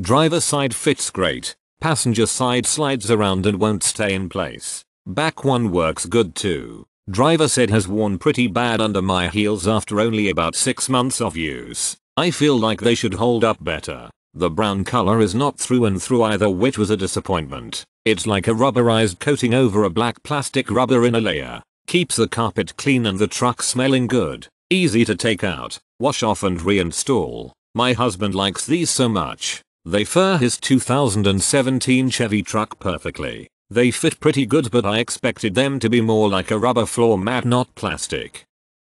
Driver side fits great. Passenger side slides around and won't stay in place. Back one works good too. Driver said has worn pretty bad under my heels after only about 6 months of use. I feel like they should hold up better. The brown color is not through and through either which was a disappointment. It's like a rubberized coating over a black plastic rubber in a layer. Keeps the carpet clean and the truck smelling good. Easy to take out, wash off and reinstall. My husband likes these so much. They fur his 2017 Chevy truck perfectly. They fit pretty good but I expected them to be more like a rubber floor mat not plastic.